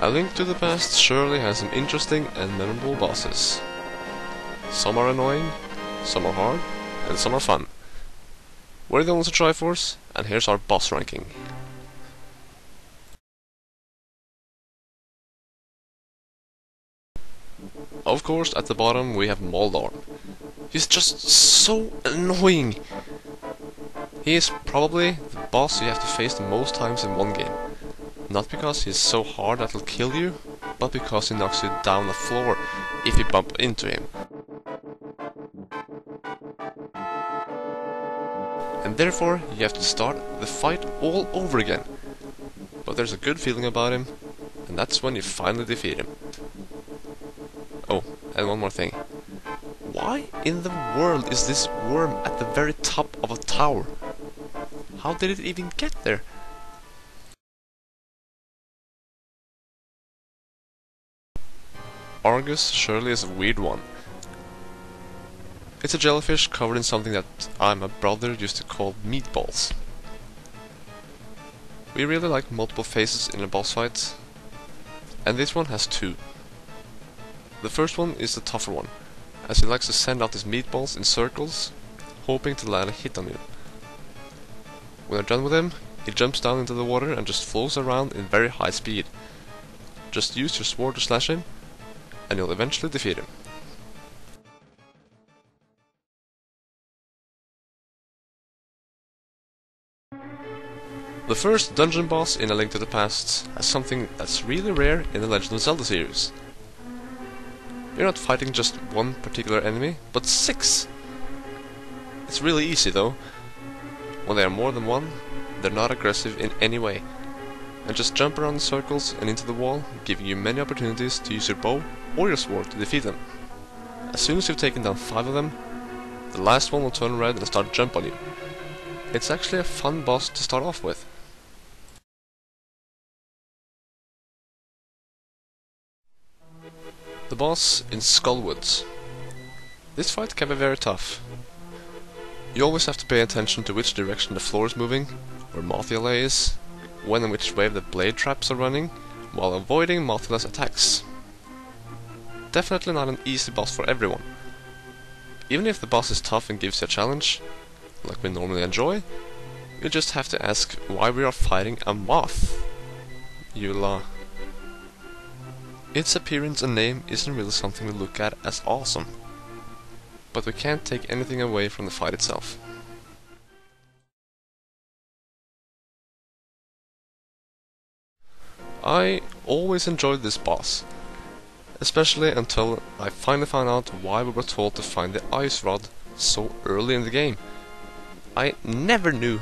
A Link to the Past surely has some interesting and memorable bosses. Some are annoying, some are hard, and some are fun. We're the ones at Triforce, and here's our boss ranking. Of course, at the bottom we have Moldorm. He's just so annoying. He is probably the boss you have to face the most times in one game. Not because he's so hard that he'll kill you, but because he knocks you down the floor if you bump into him. And therefore you have to start the fight all over again. But there's a good feeling about him, and that's when you finally defeat him. Oh, and one more thing. Why in the world is this worm at the very top of a tower? How did it even get there? Arrghus surely is a weird one. It's a jellyfish covered in something that I and my brother used to call meatballs. We really like multiple phases in a boss fight, and this one has two. The first one is the tougher one, as he likes to send out his meatballs in circles, hoping to land a hit on you. When you're done with him, he jumps down into the water and just flows around in very high speed. Just use your sword to slash him, and you'll eventually defeat him. The first dungeon boss in A Link to the Past has something that's really rare in the Legend of Zelda series. You're not fighting just one particular enemy, but six! It's really easy though. When they are more than one, they're not aggressive in any way, and just jump around in circles and into the wall, giving you many opportunities to use your bow or your sword to defeat them. As soon as you've taken down five of them, the last one will turn red and start jump on you. It's actually a fun boss to start off with. The boss in Skullwoods. This fight can be very tough. You always have to pay attention to which direction the floor is moving, where Mothula is, when and which way the blade traps are running, while avoiding Mothula's attacks. Definitely not an easy boss for everyone. Even if the boss is tough and gives you a challenge, like we normally enjoy, you just have to ask why we are fighting a moth. Eula. Its appearance and name isn't really something we look at as awesome, but we can't take anything away from the fight itself. I always enjoyed this boss, especially until I finally found out why we were told to find the ice rod so early in the game. I never knew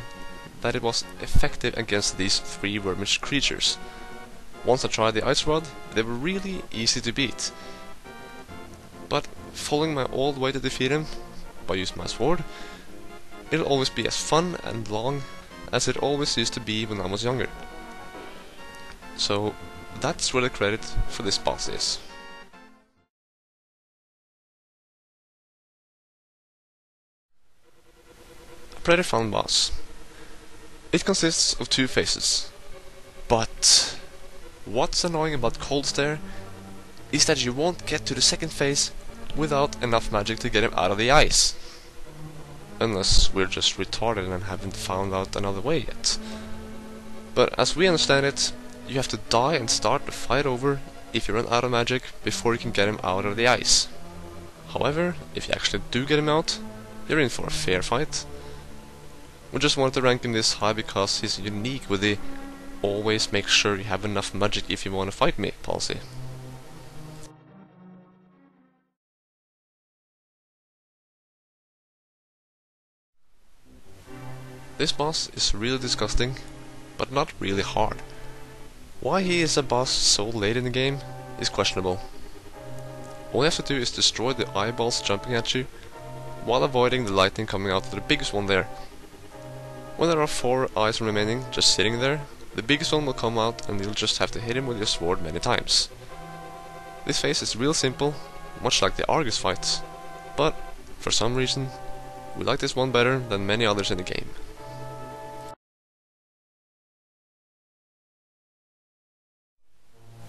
that it was effective against these three vermish creatures. Once I tried the ice rod, they were really easy to beat. But following my old way to defeat him, by using my sword, it'll always be as fun and long as it always used to be when I was younger. So that's where the credit for this boss is. A pretty fun boss. It consists of two phases, but what's annoying about Kholdstare is that you won't get to the second phase without enough magic to get him out of the ice. Unless we're just retarded and haven't found out another way yet. But as we understand it, you have to die and start the fight over if you run out of magic before you can get him out of the ice. However, if you actually do get him out, you're in for a fair fight. We just wanted to rank him this high because he's unique with the always make sure you have enough magic if you want to fight me policy. This boss is really disgusting, but not really hard. Why he is a boss so late in the game is questionable. All you have to do is destroy the eyeballs jumping at you, while avoiding the lightning coming out of the biggest one there. When there are four eyes remaining just sitting there, the biggest one will come out and you'll just have to hit him with your sword many times. This phase is real simple, much like the Arrghus fights, but for some reason we like this one better than many others in the game.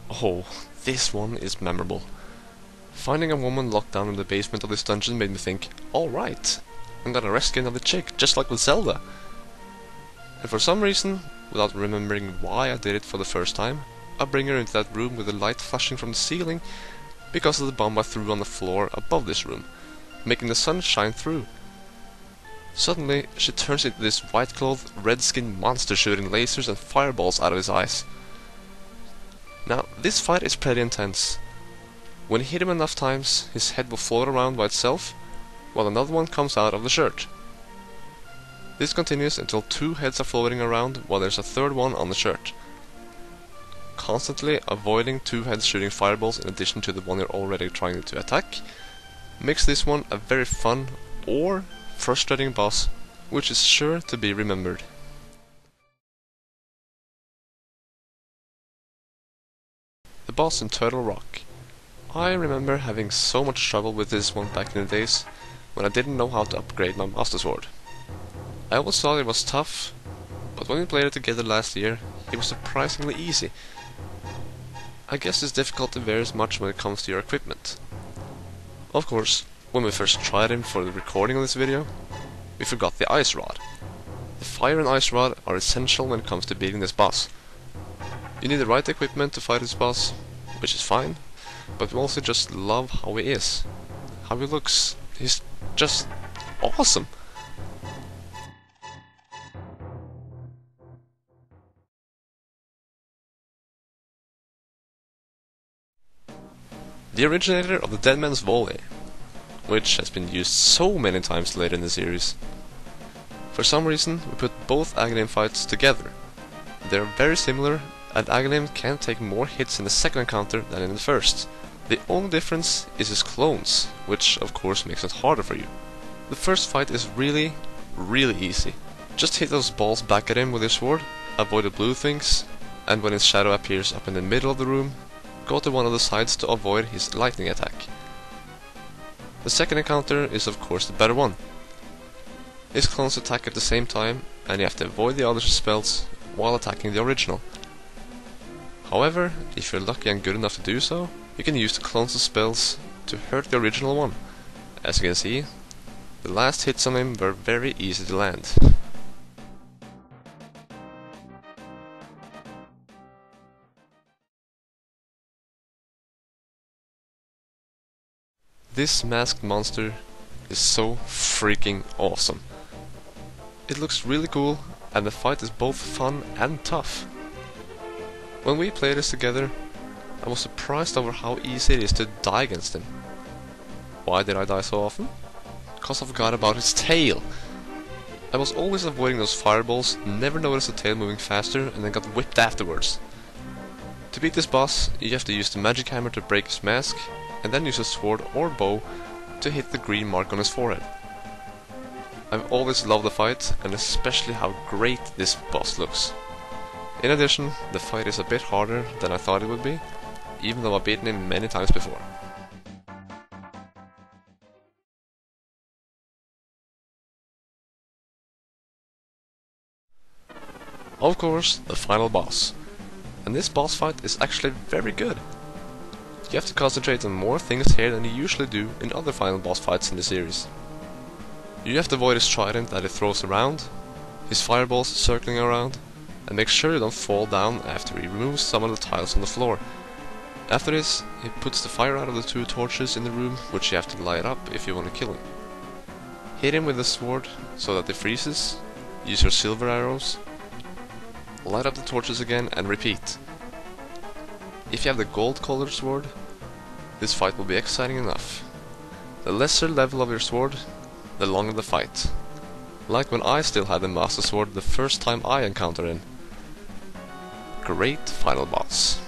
Oh, this one is memorable. Finding a woman locked down in the basement of this dungeon made me think, alright, I'm gonna rescue another chick, just like with Zelda. And for some reason, without remembering why I did it for the first time, I bring her into that room with the light flashing from the ceiling because of the bomb I threw on the floor above this room, making the sun shine through. Suddenly, she turns into this white-clothed, red-skinned monster shooting lasers and fireballs out of his eyes. Now, this fight is pretty intense. When you hit him enough times, his head will float around by itself, while another one comes out of the shirt. This continues until two heads are floating around while there's a third one on the shirt. Constantly avoiding two heads shooting fireballs in addition to the one you're already trying to attack makes this one a very fun or frustrating boss, which is sure to be remembered. Boss in Turtle Rock. I remember having so much trouble with this one back in the days when I didn't know how to upgrade my Master Sword. I always thought it was tough, but when we played it together last year, it was surprisingly easy. I guess this difficulty varies much when it comes to your equipment. Of course, when we first tried him for the recording of this video, we forgot the Ice Rod. The Fire and Ice Rod are essential when it comes to beating this boss. You need the right equipment to fight this boss, which is fine, but we also just love how he is. How he looks. He's just awesome. the originator of the Dead Man's Volley, which has been used so many times later in the series. For some reason, we put both Agahnim fights together. They are very similar, and Agahnim can take more hits in the second encounter than in the first. The only difference is his clones, which of course makes it harder for you. The first fight is really, really easy. Just hit those balls back at him with your sword, avoid the blue things, and when his shadow appears up in the middle of the room, go to one of the sides to avoid his lightning attack. The second encounter is of course the better one. His clones attack at the same time, and you have to avoid the other spells while attacking the original. However, if you're lucky and good enough to do so, you can use the clones' spells to hurt the original one. As you can see, the last hits on him were very easy to land. This masked monster is so freaking awesome. It looks really cool and the fight is both fun and tough. When we played this together, I was surprised over how easy it is to die against him. Why did I die so often? Because I forgot about his tail. I was always avoiding those fireballs, never noticed the tail moving faster, and then got whipped afterwards. To beat this boss, you have to use the magic hammer to break his mask, and then use a sword or bow to hit the green mark on his forehead. I've always loved the fight, and especially how great this boss looks. In addition, the fight is a bit harder than I thought it would be, even though I've beaten him many times before. Of course, the final boss. And this boss fight is actually very good. You have to concentrate on more things here than you usually do in other final boss fights in the series. You have to avoid his trident that he throws around, his fireballs circling around, and make sure you don't fall down after he removes some of the tiles on the floor. After this, he puts the fire out of the two torches in the room, which you have to light up if you want to kill him. Hit him with a sword so that it freezes, use your silver arrows, light up the torches again and repeat. If you have the gold colored sword, this fight will be exciting enough. The lesser level of your sword, the longer the fight. Like when I still had the Master Sword the first time I encountered him. Great final boss.